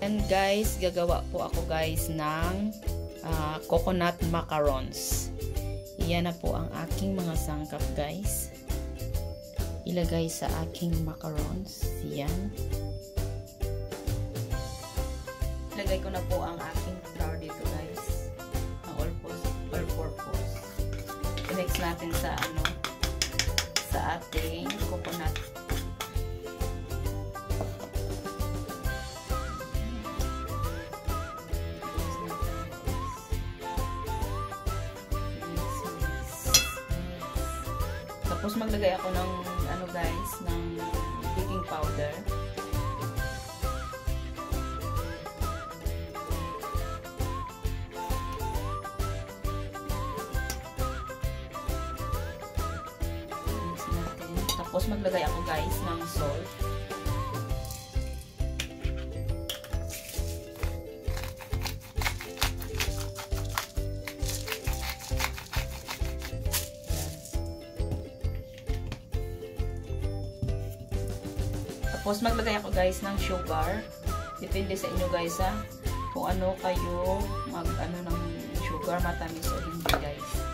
And guys, gagawa po ako guys ng uh, coconut macarons. Iyan na po ang aking mga sangkap guys. Ilagay sa aking macarons. Yan. Ilagay ko na po ang aking flour dito guys. Ang all-purpose. All purpose. I-mix natin sa ano sa ating Tapos maglagay ako ng ano guys, ng baking powder. Tapos maglagay ako guys ng salt. Tapos maglagay ako guys ng sugar. Depende sa inyo guys ha. Kung ano kayo mag ano ng sugar matamis o hindi guys.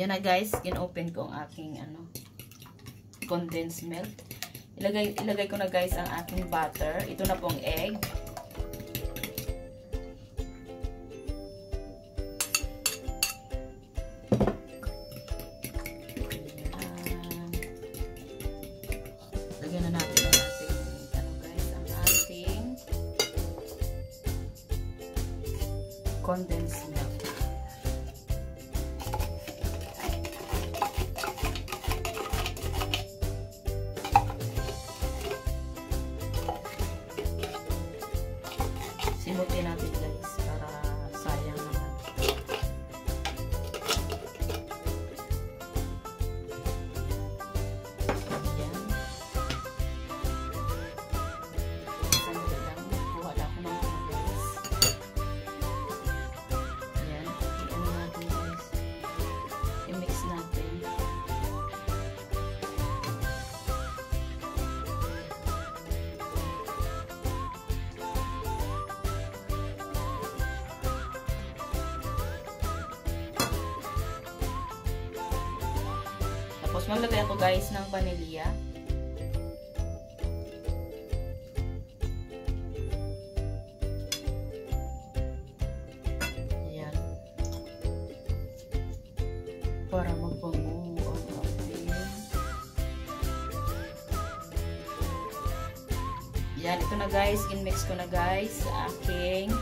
Yan na guys, gin-open ko ang aking ano, condensed milk. Ilagay, ilagay ko na guys ang aking butter. Ito na pong egg. Ayan. Lagyan simutin natin guys para Tapos maglagay ako guys ng vanilya. Ayan. Para magbango ang ating Yan, ito na guys. In-mix ko na guys sa aking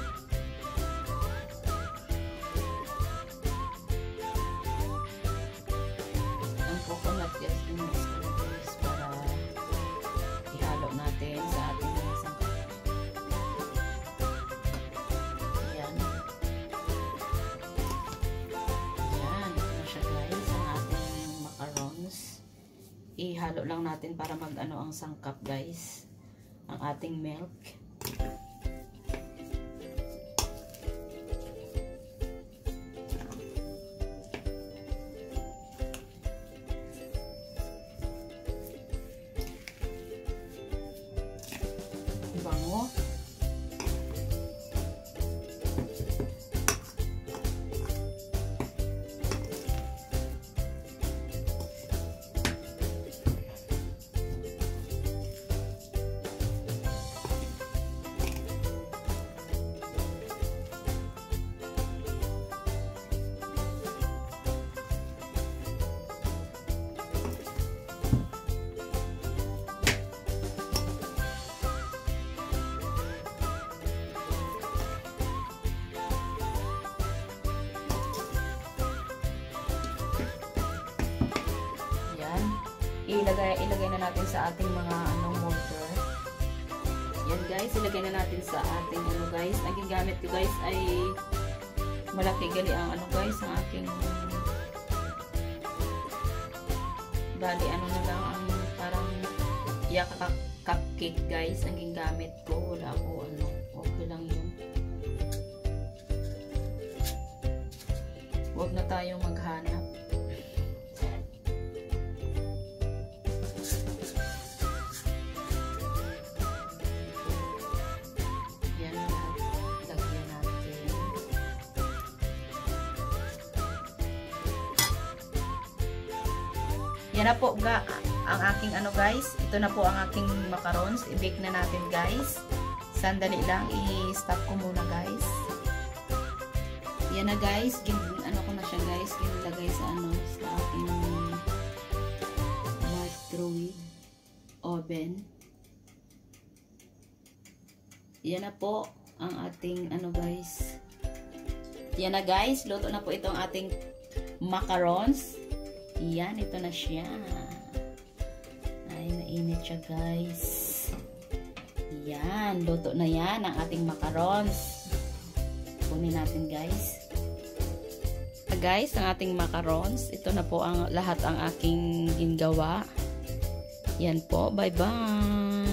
Ihalo lang natin para mag-ano ang sangkap guys. Ang ating milk. bango. Ilagay, ilagay na natin sa ating mga ano, mortar. Yan guys, ilagay na natin sa ating ano guys. Ang gamit ko guys ay malaki gali ang ano guys, ang aking bali ano na lang ang yak cupcake guys ang gingamit ko. Wala ko ano. Okay lang yun. Huwag na tayong maghanap. Yan na po ga ang aking ano guys. Ito na po ang aking macarons. I-bake na natin guys. Sandali lang. I-stop ko muna guys. Yan na guys. Gin, ano ko na siya guys. Ginilagay sa ano sa aking microwave oven. Yan na po ang ating ano guys. Yan na guys. Luto na po itong ating macarons. Yan, ito na siya. Ay, mainit siya guys. Yan, luto na yan ang ating macarons. Kunin natin guys. Guys, ang ating macarons. Ito na po ang lahat ang aking gingawa. Yan po. Bye-bye.